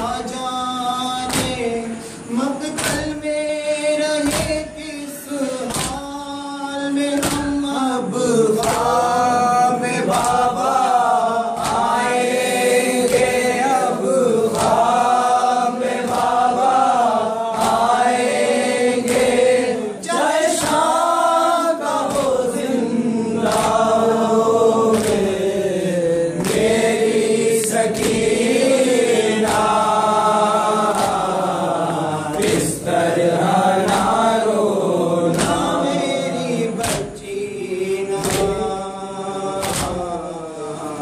Raja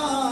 Oh.